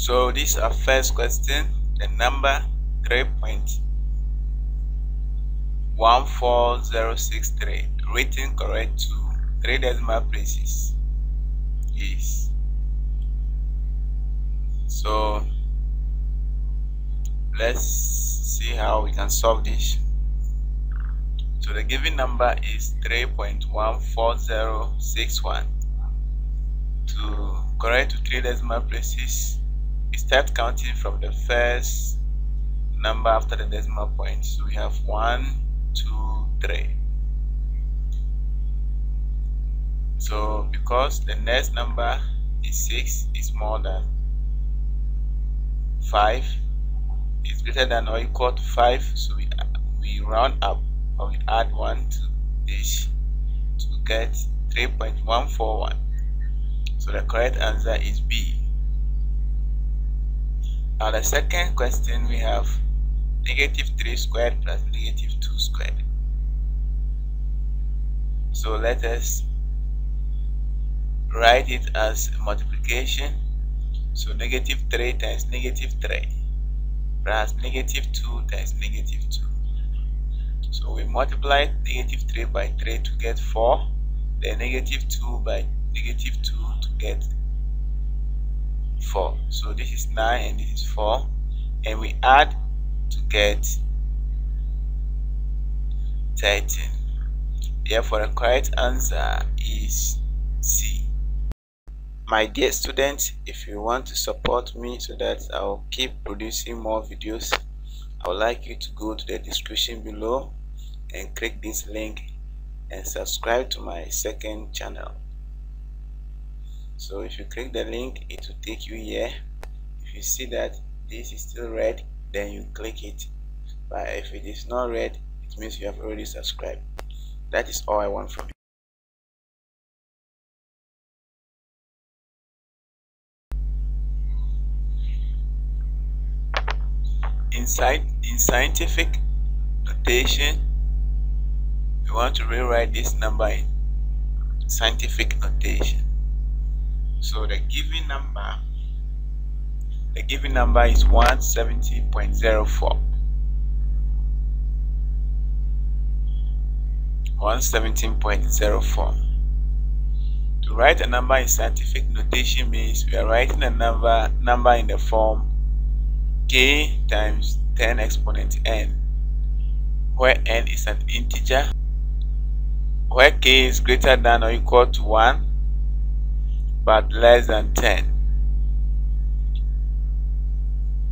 So this is our first question. The number 3.14063 written correct to three decimal places. Is so let's see how we can solve this. So the given number is 3.14061 to correct to three decimal places start counting from the first number after the decimal point. So we have one two three. So because the next number is 6 is more than 5 is greater than or equal to 5 so we, we round up or we add 1 to this to get 3.141 so the correct answer is B now the second question we have negative 3 squared plus negative 2 squared. So let us write it as multiplication. So negative 3 times negative 3 plus negative 2 times negative 2 so we multiply negative 3 by 3 to get 4 then negative 2 by negative 2 to get 4 so this is 9 and this is 4 and we add to get 13 therefore the correct answer is C. My dear students if you want to support me so that i'll keep producing more videos i would like you to go to the description below and click this link and subscribe to my second channel so if you click the link it will take you here. If you see that this is still red then you click it. But if it is not red it means you have already subscribed. That is all i want from you. Inside in scientific notation we want to rewrite this number in scientific notation so the given number the given number is 170.04 117.04 to write a number in scientific notation means we are writing a number number in the form k times 10 exponent n where n is an integer where k is greater than or equal to 1 but less than 10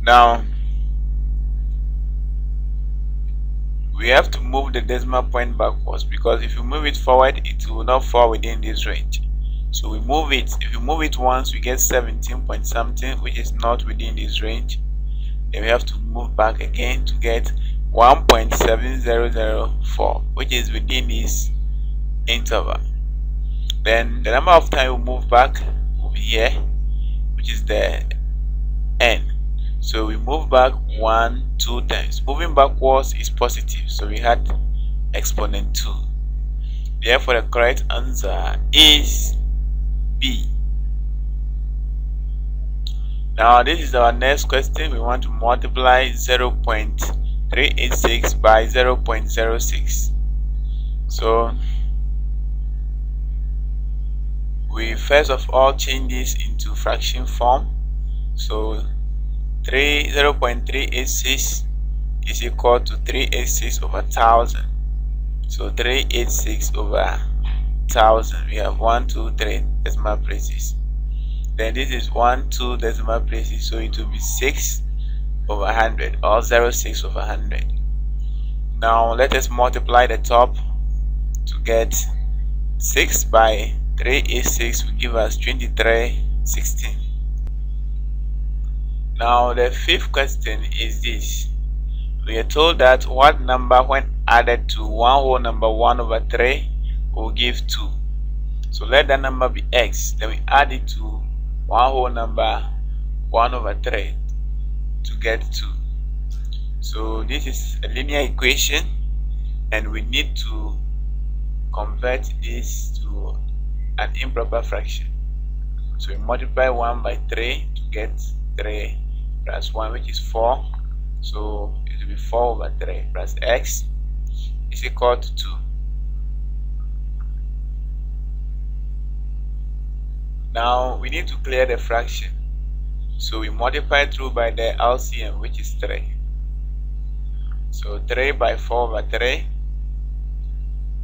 now we have to move the decimal point backwards because if you move it forward it will not fall within this range. So we move it if you move it once we get 17 point something which is not within this range. Then we have to move back again to get 1.7004 which is within this interval then the number of time we move back be here which is the n. So we move back one two times. Moving backwards is positive so we had exponent 2 therefore the correct answer is b. Now this is our next question. We want to multiply 0.386 by 0.06 so we first of all change this into fraction form. So 3 0.386 is equal to 386 over 1000 so 386 over 1000 we have 1 2 3 decimal places. Then this is 1 2 decimal places. So it will be 6 over 100 or 0, 06 over 100 now let us multiply the top to get 6 by 386 will give us 2316 now the fifth question is this. We are told that what number when added to one whole number 1 over 3 will give 2 so let that number be x then we add it to one whole number 1 over 3 to get 2 so this is a linear equation and we need to convert this to an improper fraction. So we multiply 1 by 3 to get 3 plus 1 which is 4 so it will be 4 over 3 plus x is equal to 2 now we need to clear the fraction. So we multiply through by the LCM which is 3 so 3 by 4 over 3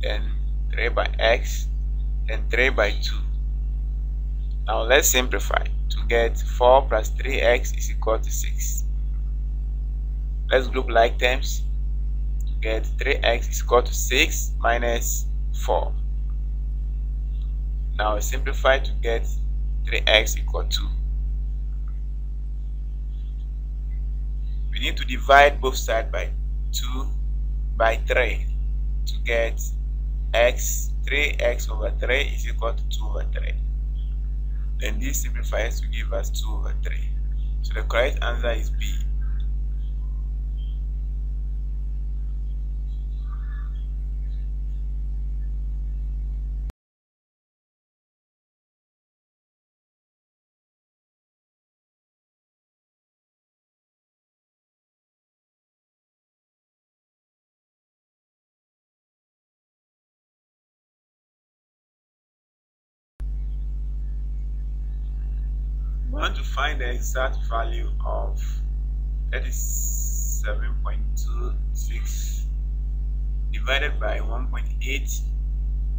then 3 by x then 3 by 2 now let's simplify. To get 4 plus 3x is equal to 6 let's group like terms. To get 3x is equal to 6 minus 4 now simplify to get 3x equal to we need to divide both sides by 2 by 3 to get x 3x over 3 is equal to 2 over 3 then this simplifies to give us 2 over 3 so the correct answer is B want to find the exact value of 37.26 divided by 1.8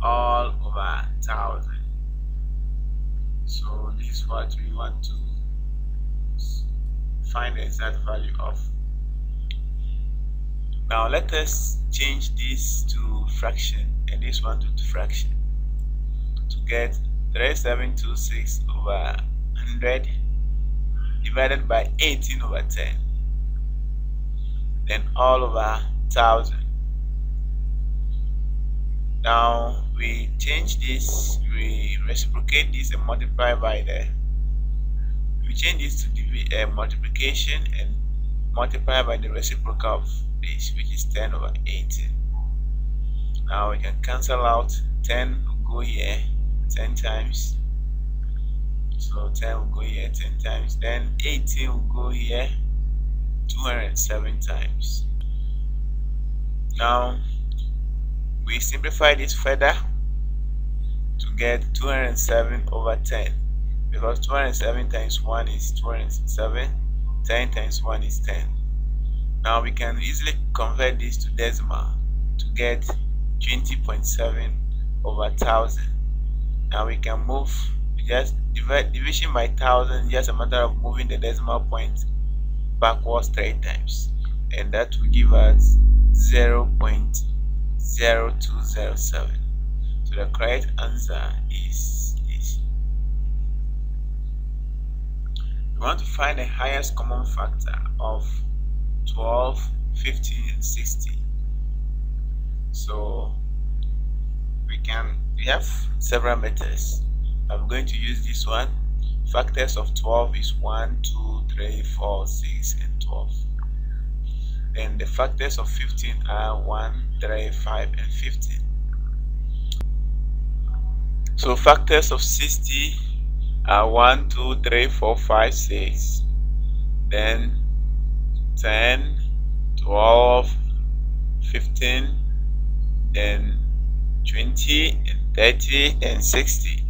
all over 1000 so this is what we want to find the exact value of. Now let us change this to fraction and this one to fraction to get 3726 over 100 divided by 18 over 10 then all over 1000 now we change this we reciprocate this and multiply by the we change this to the uh, multiplication and multiply by the reciprocal of this which is 10 over 18 now we can cancel out 10 will go here 10 times so 10 will go here 10 times. Then 18 will go here 207 times. Now we simplify this further to get 207 over 10 because 207 times 1 is 207 10 times 1 is 10 now we can easily convert this to decimal to get 20.7 over 1000 now we can move just divide division by thousand just a matter of moving the decimal point backwards three times. And that will give us 0 0.0207 so the correct answer is this. We want to find the highest common factor of 12 15 and 60 so we can we have several methods I'm going to use this one. Factors of 12 is 1, 2, 3, 4, 6, and 12. Then the factors of 15 are 1, 3, 5, and 15. So factors of 60 are 1, 2, 3, 4, 5, 6. Then 10, 12, 15, then 20, and 30, and 60.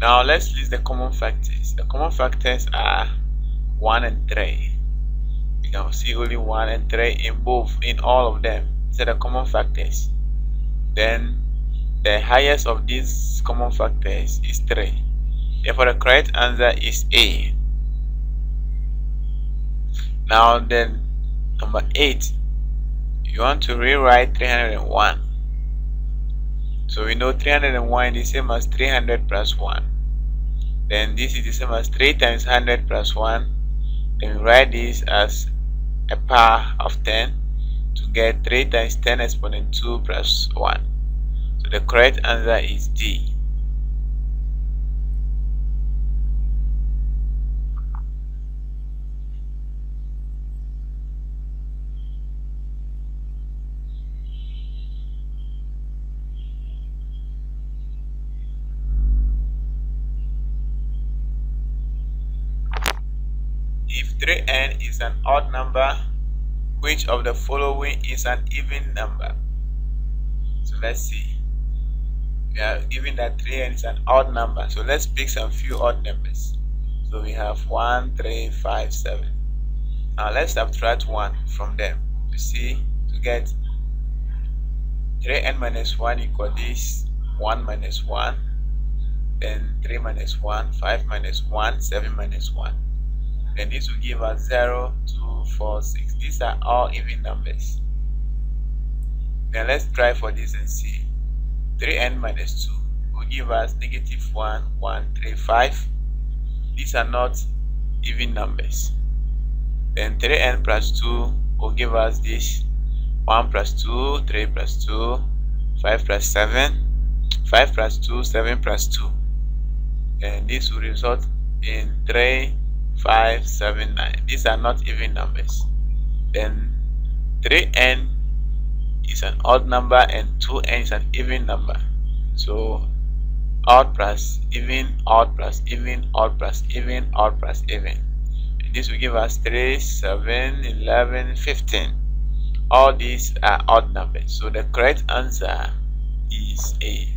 Now let's list the common factors. The common factors are 1 and 3. You can see only 1 and 3 in both, in all of them. So the common factors. Then the highest of these common factors is 3. Therefore the correct answer is A. Now then number 8. You want to rewrite 301. So we know 301 is the same as 300 plus 1. Then this is the same as 3 times 100 plus 1. Then we write this as a power of 10 to get 3 times 10 exponent 2 plus 1. So the correct answer is D. 3n is an odd number which of the following is an even number? So let's see. We are given that 3n is an odd number so let's pick some few odd numbers. So we have 1 3 5 7 now let's subtract 1 from them. To see to get 3n minus 1 equal this 1 minus 1 then 3 minus 1 5 minus 1 7 minus 1 then this will give us 0 2 4 6 these are all even numbers. Now let's try for this and see. 3n minus 2 will give us negative 1 1 3 5 these are not even numbers. Then 3n plus 2 will give us this. 1 plus 2 3 plus 2 5 plus 7 5 plus 2 7 plus 2 and this will result in 3 5 7 9 these are not even numbers. Then 3n is an odd number and 2n is an even number. So odd plus even odd plus even odd plus even odd plus even. And this will give us 3 7 11 15 all these are odd numbers. So the correct answer is a.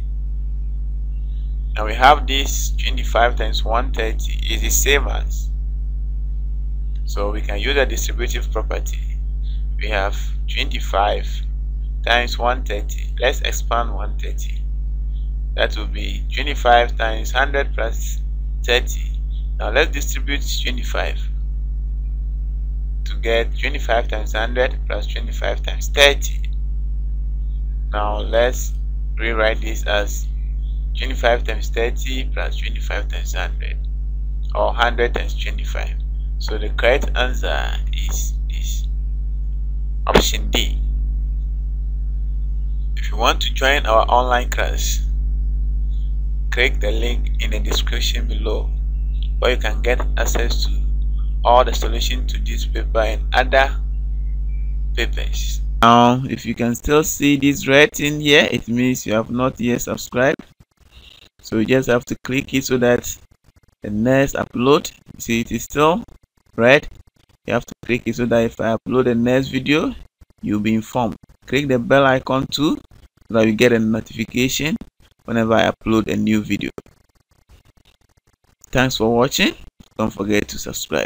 Now we have this 25 times 130 is the same as so we can use a distributive property. We have 25 times 130 let's expand 130 that will be 25 times 100 plus 30 now let's distribute 25 to get 25 times 100 plus 25 times 30 now let's rewrite this as 25 times 30 plus 25 times 100 or 100 times 25 so the correct answer is this option D. If you want to join our online class click the link in the description below where you can get access to all the solutions to this paper and other papers. Now if you can still see this writing here it means you have not yet subscribed. So you just have to click it so that the next upload see it is still red you have to click it so that if i upload the next video you'll be informed. Click the bell icon too so that you get a notification whenever i upload a new video. Thanks for watching. Don't forget to subscribe